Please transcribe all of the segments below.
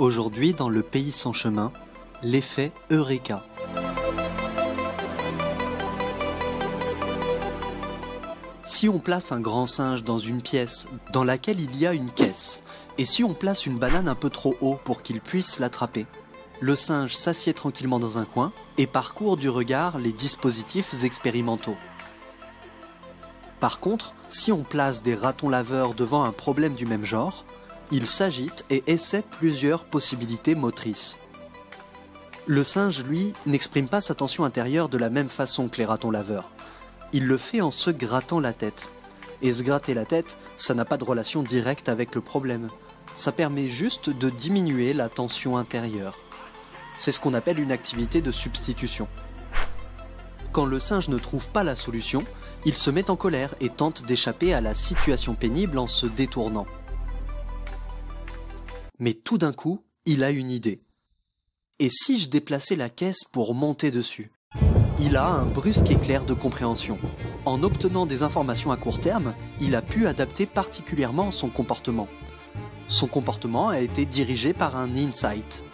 Aujourd'hui, dans le pays sans chemin, l'effet Eureka. Si on place un grand singe dans une pièce dans laquelle il y a une caisse, et si on place une banane un peu trop haut pour qu'il puisse l'attraper, le singe s'assied tranquillement dans un coin et parcourt du regard les dispositifs expérimentaux. Par contre, si on place des ratons laveurs devant un problème du même genre, il s'agite et essaie plusieurs possibilités motrices. Le singe, lui, n'exprime pas sa tension intérieure de la même façon que les ratons laveurs. Il le fait en se grattant la tête. Et se gratter la tête, ça n'a pas de relation directe avec le problème. Ça permet juste de diminuer la tension intérieure. C'est ce qu'on appelle une activité de substitution. Quand le singe ne trouve pas la solution, il se met en colère et tente d'échapper à la situation pénible en se détournant. Mais tout d'un coup, il a une idée. Et si je déplaçais la caisse pour monter dessus? Il a un brusque éclair de compréhension. En obtenant des informations à court terme, il a pu adapter particulièrement son comportement. Son comportement a été dirigé par un insight.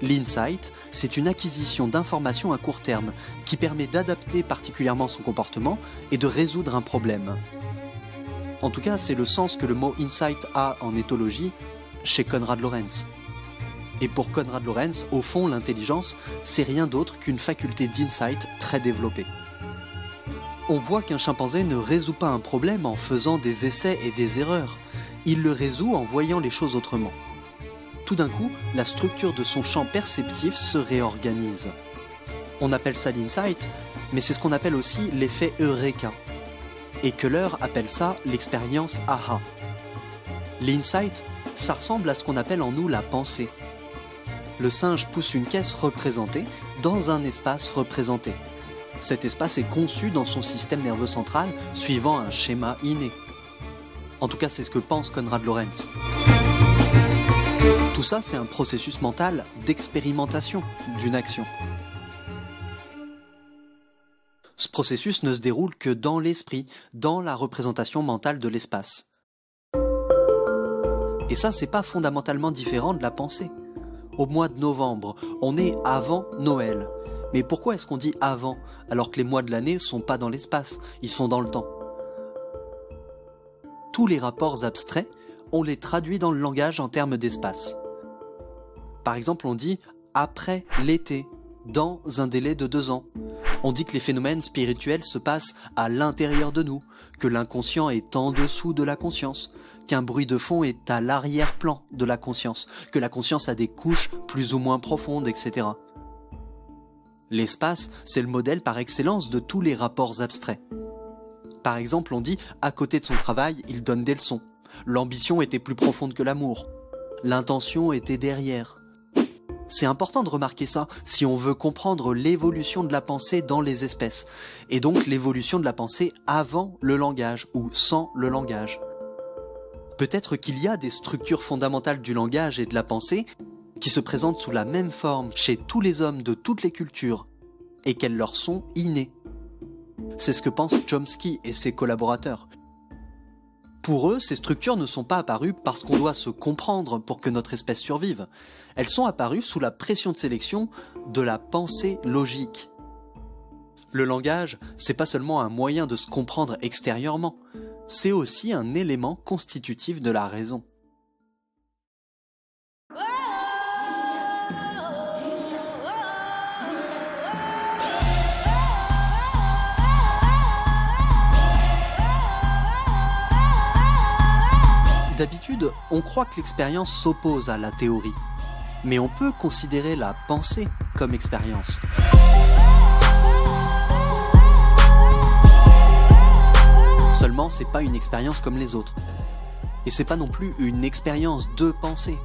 L'insight, c'est une acquisition d'informations à court terme qui permet d'adapter particulièrement son comportement et de résoudre un problème. En tout cas, c'est le sens que le mot insight a en éthologie chez Conrad Lorenz. Et pour Conrad Lorenz, au fond, l'intelligence, c'est rien d'autre qu'une faculté d'insight très développée. On voit qu'un chimpanzé ne résout pas un problème en faisant des essais et des erreurs, il le résout en voyant les choses autrement. Tout d'un coup, la structure de son champ perceptif se réorganise. On appelle ça l'insight, mais c'est ce qu'on appelle aussi l'effet Eureka. Et Keller appelle ça l'expérience AHA. L'insight, ça ressemble à ce qu'on appelle en nous la pensée. Le singe pousse une caisse représentée dans un espace représenté. Cet espace est conçu dans son système nerveux central suivant un schéma inné. En tout cas, c'est ce que pense Konrad Lorenz. Tout ça, c'est un processus mental d'expérimentation d'une action. Ce processus ne se déroule que dans l'esprit, dans la représentation mentale de l'espace. Et ça, c'est pas fondamentalement différent de la pensée. Au mois de novembre, on est avant Noël. Mais pourquoi est-ce qu'on dit avant alors que les mois de l'année sont pas dans l'espace, ils sont dans le temps? Tous les rapports abstraits, on les traduit dans le langage en termes d'espace. Par exemple, on dit après l'été, dans un délai de deux ans. On dit que les phénomènes spirituels se passent à l'intérieur de nous, que l'inconscient est en dessous de la conscience, qu'un bruit de fond est à l'arrière-plan de la conscience, que la conscience a des couches plus ou moins profondes, etc. L'espace, c'est le modèle par excellence de tous les rapports abstraits. Par exemple, on dit à côté de son travail, il donne des leçons. L'ambition était plus profonde que l'amour. L'intention était derrière. C'est important de remarquer ça si on veut comprendre l'évolution de la pensée dans les espèces, et donc l'évolution de la pensée avant le langage ou sans le langage. Peut-être qu'il y a des structures fondamentales du langage et de la pensée qui se présentent sous la même forme chez tous les hommes de toutes les cultures, et qu'elles leur sont innées. C'est ce que pensent Chomsky et ses collaborateurs. Pour eux, ces structures ne sont pas apparues parce qu'on doit se comprendre pour que notre espèce survive. Elles sont apparues sous la pression de sélection de la pensée logique. Le langage, c'est pas seulement un moyen de se comprendre extérieurement, c'est aussi un élément constitutif de la raison. D'habitude, on croit que l'expérience s'oppose à la théorie, mais on peut considérer la pensée comme expérience. Seulement, c'est pas une expérience comme les autres. Et c'est pas non plus une expérience de pensée.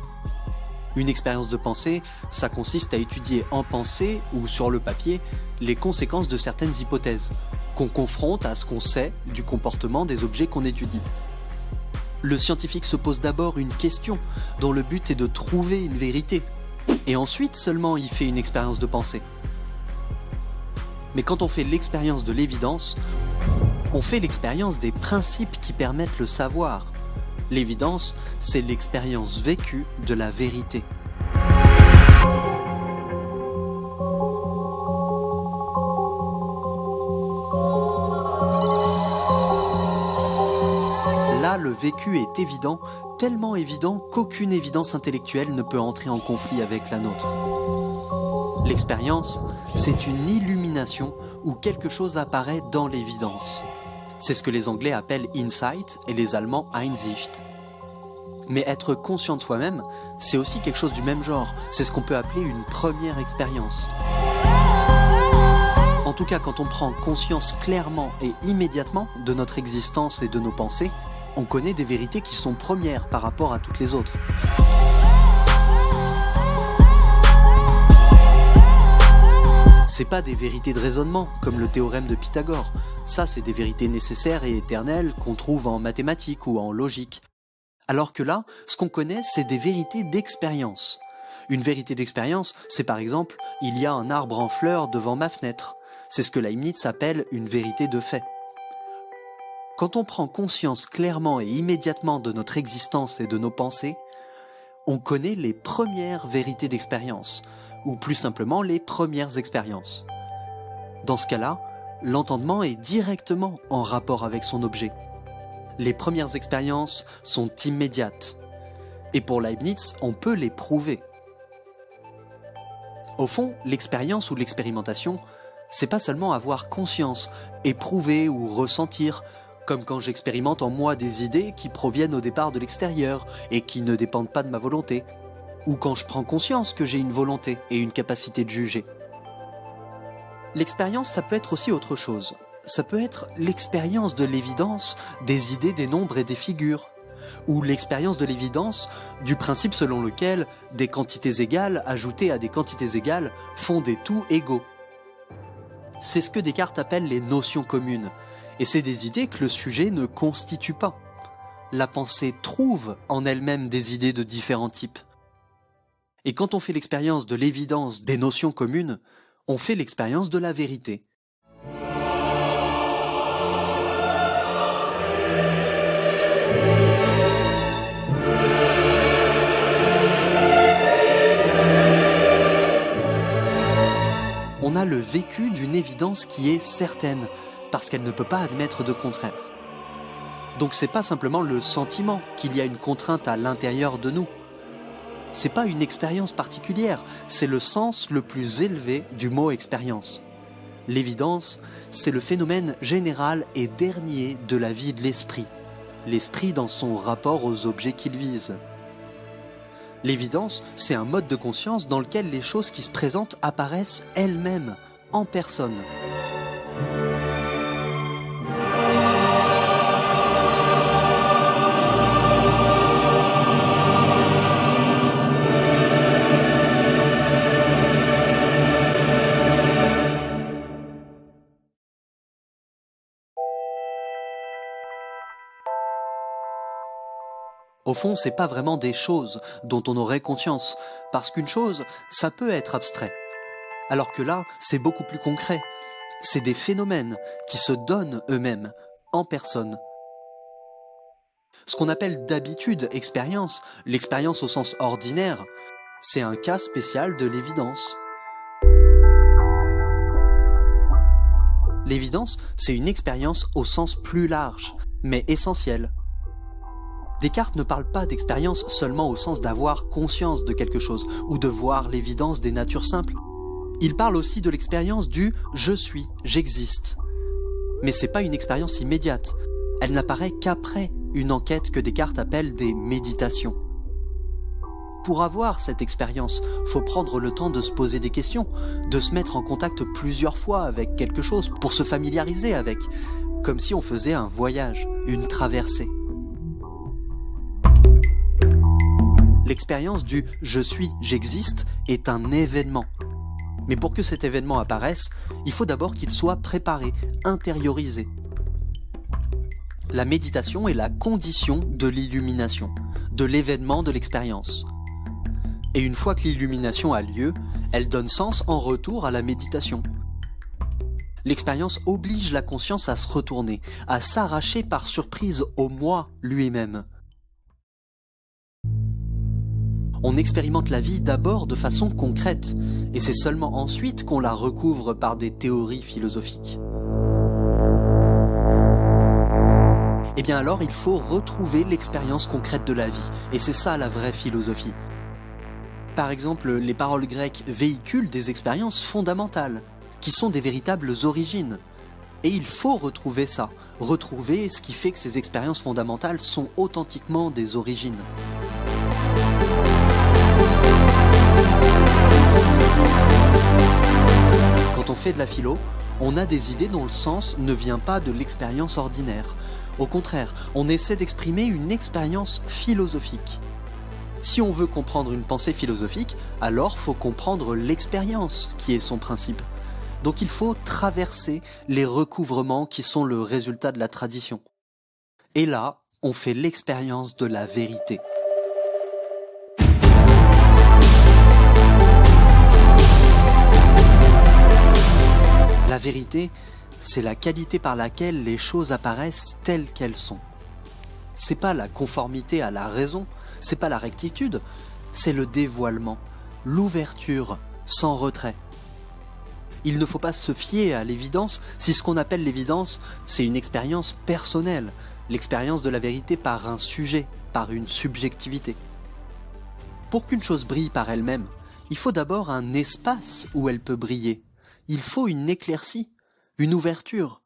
Une expérience de pensée, ça consiste à étudier en pensée ou sur le papier les conséquences de certaines hypothèses, qu'on confronte à ce qu'on sait du comportement des objets qu'on étudie. Le scientifique se pose d'abord une question dont le but est de trouver une vérité, et ensuite seulement il fait une expérience de pensée. Mais quand on fait l'expérience de l'évidence, on fait l'expérience des principes qui permettent le savoir. L'évidence, c'est l'expérience vécue de la vérité. Vécu est évident, tellement évident qu'aucune évidence intellectuelle ne peut entrer en conflit avec la nôtre. L'expérience, c'est une illumination où quelque chose apparaît dans l'évidence. C'est ce que les Anglais appellent insight et les Allemands Einsicht. Mais être conscient de soi-même, c'est aussi quelque chose du même genre. C'est ce qu'on peut appeler une première expérience. En tout cas, quand on prend conscience clairement et immédiatement de notre existence et de nos pensées, on connaît des vérités qui sont premières par rapport à toutes les autres. C'est pas des vérités de raisonnement, comme le théorème de Pythagore. Ça, c'est des vérités nécessaires et éternelles qu'on trouve en mathématiques ou en logique. Alors que là, ce qu'on connaît, c'est des vérités d'expérience. Une vérité d'expérience, c'est par exemple, il y a un arbre en fleurs devant ma fenêtre. C'est ce que Leibniz appelle une vérité de fait. Quand on prend conscience clairement et immédiatement de notre existence et de nos pensées, on connaît les premières vérités d'expérience, ou plus simplement les premières expériences. Dans ce cas-là, l'entendement est directement en rapport avec son objet. Les premières expériences sont immédiates. Et pour Leibniz, on peut les prouver. Au fond, l'expérience ou l'expérimentation, c'est pas seulement avoir conscience, éprouver ou ressentir, comme quand j'expérimente en moi des idées qui proviennent au départ de l'extérieur et qui ne dépendent pas de ma volonté, ou quand je prends conscience que j'ai une volonté et une capacité de juger. L'expérience, ça peut être aussi autre chose. Ça peut être l'expérience de l'évidence des idées, des nombres et des figures, ou l'expérience de l'évidence du principe selon lequel des quantités égales ajoutées à des quantités égales font des tout égaux. C'est ce que Descartes appelle les notions communes, et c'est des idées que le sujet ne constitue pas. La pensée trouve en elle-même des idées de différents types. Et quand on fait l'expérience de l'évidence des notions communes, on fait l'expérience de la vérité. On a le vécu d'une évidence qui est certaine, parce qu'elle ne peut pas admettre de contraire. Donc c'est pas simplement le sentiment qu'il y a une contrainte à l'intérieur de nous, c'est pas une expérience particulière, c'est le sens le plus élevé du mot expérience. L'évidence, c'est le phénomène général et dernier de la vie de l'esprit, l'esprit dans son rapport aux objets qu'il vise. L'évidence, c'est un mode de conscience dans lequel les choses qui se présentent apparaissent elles-mêmes, en personne. Au fond, c'est pas vraiment des choses dont on aurait conscience, parce qu'une chose, ça peut être abstrait. Alors que là, c'est beaucoup plus concret. C'est des phénomènes qui se donnent eux-mêmes, en personne. Ce qu'on appelle d'habitude expérience, l'expérience au sens ordinaire, c'est un cas spécial de l'évidence. L'évidence, c'est une expérience au sens plus large, mais essentielle. Descartes ne parle pas d'expérience seulement au sens d'avoir conscience de quelque chose ou de voir l'évidence des natures simples. Il parle aussi de l'expérience du je suis, j'existe. Mais c'est pas une expérience immédiate. Elle n'apparaît qu'après une enquête que Descartes appelle des méditations. Pour avoir cette expérience, faut prendre le temps de se poser des questions, de se mettre en contact plusieurs fois avec quelque chose pour se familiariser avec, comme si on faisait un voyage, une traversée. L'expérience du je suis, j'existe est un événement. Mais pour que cet événement apparaisse, il faut d'abord qu'il soit préparé, intériorisé. La méditation est la condition de l'illumination, de l'événement de l'expérience. Et une fois que l'illumination a lieu, elle donne sens en retour à la méditation. L'expérience oblige la conscience à se retourner, à s'arracher par surprise au moi lui-même, on expérimente la vie d'abord de façon concrète, et c'est seulement ensuite qu'on la recouvre par des théories philosophiques. eh bien alors il faut retrouver l'expérience concrète de la vie. Et c'est ça la vraie philosophie. Par exemple, les paroles grecques véhiculent des expériences fondamentales, qui sont des véritables origines. Et il faut retrouver ça, retrouver ce qui fait que ces expériences fondamentales sont authentiquement des origines. De la philo, on a des idées dont le sens ne vient pas de l'expérience ordinaire. Au contraire, on essaie d'exprimer une expérience philosophique. Si on veut comprendre une pensée philosophique, alors faut comprendre l'expérience qui est son principe. Donc il faut traverser les recouvrements qui sont le résultat de la tradition. Et là, on fait l'expérience de la vérité. C'est la qualité par laquelle les choses apparaissent telles qu'elles sont. C'est pas la conformité à la raison, c'est pas la rectitude, c'est le dévoilement, l'ouverture sans retrait. Il ne faut pas se fier à l'évidence si ce qu'on appelle l'évidence, c'est une expérience personnelle, l'expérience de la vérité par un sujet, par une subjectivité. Pour qu'une chose brille par elle-même, il faut d'abord un espace où elle peut briller. Il faut une éclaircie, une ouverture.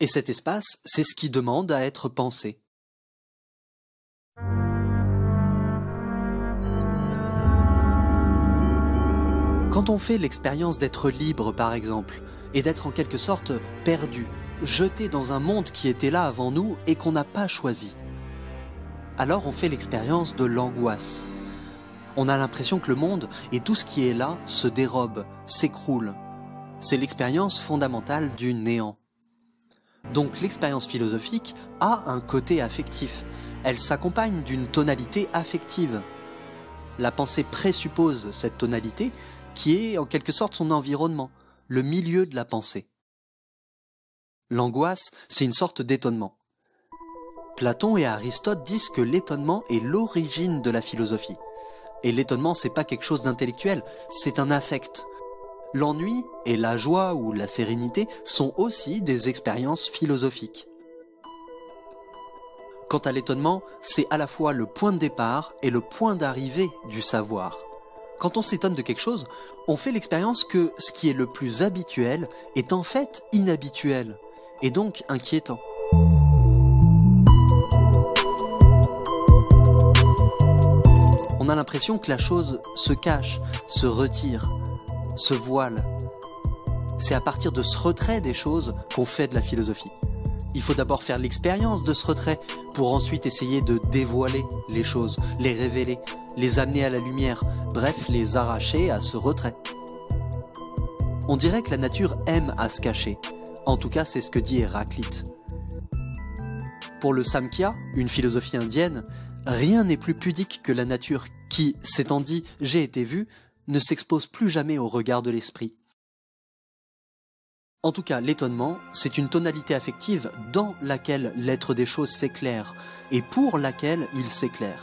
Et cet espace, c'est ce qui demande à être pensé. Quand on fait l'expérience d'être libre, par exemple, et d'être en quelque sorte perdu, jeté dans un monde qui était là avant nous et qu'on n'a pas choisi, alors on fait l'expérience de l'angoisse. On a l'impression que le monde et tout ce qui est là se dérobe, s'écroule. C'est l'expérience fondamentale du néant. Donc l'expérience philosophique a un côté affectif. Elle s'accompagne d'une tonalité affective. La pensée présuppose cette tonalité qui est en quelque sorte son environnement, le milieu de la pensée. L'angoisse, c'est une sorte d'étonnement. Platon et Aristote disent que l'étonnement est l'origine de la philosophie. Et l'étonnement, c'est pas quelque chose d'intellectuel, c'est un affect. L'ennui et la joie ou la sérénité sont aussi des expériences philosophiques. Quant à l'étonnement, c'est à la fois le point de départ et le point d'arrivée du savoir. Quand on s'étonne de quelque chose, on fait l'expérience que ce qui est le plus habituel est en fait inhabituel, et donc inquiétant. On a l'impression que la chose se cache, se retire, se voile. C'est à partir de ce retrait des choses qu'on fait de la philosophie. Il faut d'abord faire l'expérience de ce retrait pour ensuite essayer de dévoiler les choses, les révéler, les amener à la lumière, bref, les arracher à ce retrait. On dirait que la nature aime à se cacher. En tout cas, c'est ce que dit Héraclite. Pour le Samkhya, une philosophie indienne, rien n'est plus pudique que la nature qui, s'étant dit j'ai été vu, ne s'expose plus jamais au regard de l'esprit. En tout cas, l'étonnement, c'est une tonalité affective dans laquelle l'être des choses s'éclaire et pour laquelle il s'éclaire.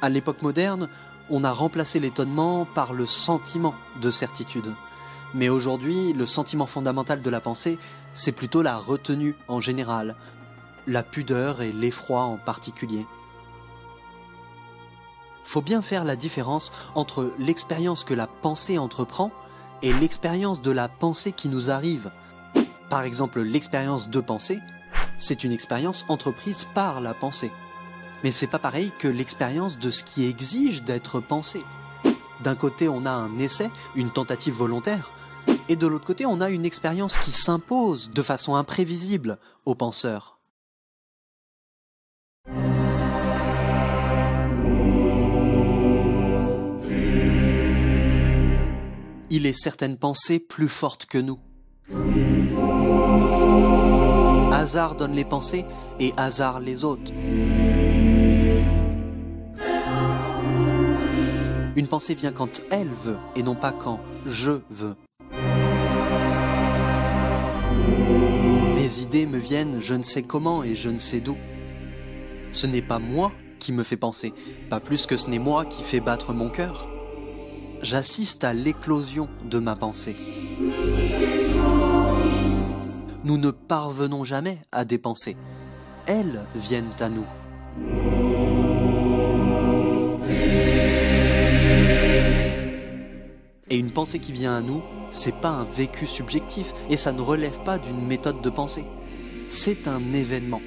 À l'époque moderne, on a remplacé l'étonnement par le sentiment de certitude. Mais aujourd'hui, le sentiment fondamental de la pensée, c'est plutôt la retenue en général, la pudeur et l'effroi en particulier. Faut bien faire la différence entre l'expérience que la pensée entreprend et l'expérience de la pensée qui nous arrive. Par exemple, l'expérience de pensée, c'est une expérience entreprise par la pensée. Mais c'est pas pareil que l'expérience de ce qui exige d'être pensé. D'un côté, on a un essai, une tentative volontaire, et de l'autre côté, on a une expérience qui s'impose de façon imprévisible aux penseurs. Il est certaines pensées plus fortes que nous. Hasard donne les pensées et hasard les autres. Une pensée vient quand elle veut et non pas quand je veux. Les idées me viennent je ne sais comment et je ne sais d'où. Ce n'est pas moi qui me fait penser, pas plus que ce n'est moi qui fais battre mon cœur j'assiste à l'éclosion de ma pensée. nous ne parvenons jamais à des pensées. Elles viennent à nous. Et une pensée qui vient à nous, c'est pas un vécu subjectif et ça ne relève pas d'une méthode de pensée. C'est un événement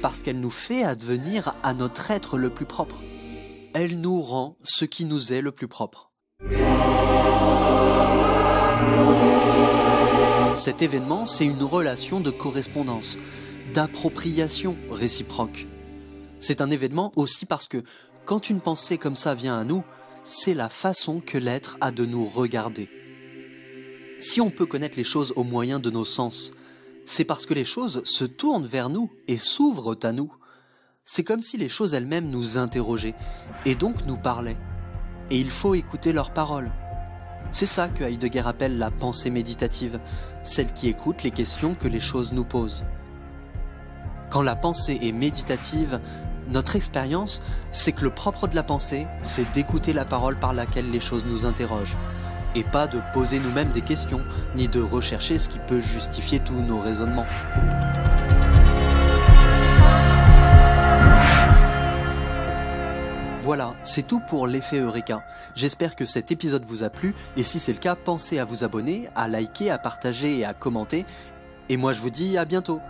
parce qu'elle nous fait advenir à notre être le plus propre. Elle nous rend ce qui nous est le plus propre. Cet événement, c'est une relation de correspondance, d'appropriation réciproque. C'est un événement aussi parce que quand une pensée comme ça vient à nous, c'est la façon que l'être a de nous regarder. Si on peut connaître les choses au moyen de nos sens, c'est parce que les choses se tournent vers nous et s'ouvrent à nous. C'est comme si les choses elles-mêmes nous interrogeaient et donc nous parlaient. Et il faut écouter leurs paroles. C'est ça que Heidegger appelle la pensée méditative, celle qui écoute les questions que les choses nous posent. Quand la pensée est méditative, notre expérience, c'est que le propre de la pensée, c'est d'écouter la parole par laquelle les choses nous interrogent, et pas de poser nous-mêmes des questions, ni de rechercher ce qui peut justifier tous nos raisonnements. Voilà, c'est tout pour l'effet Eureka. J'espère que cet épisode vous a plu, et si c'est le cas, pensez à vous abonner, à liker, à partager et à commenter. Et moi je vous dis à bientôt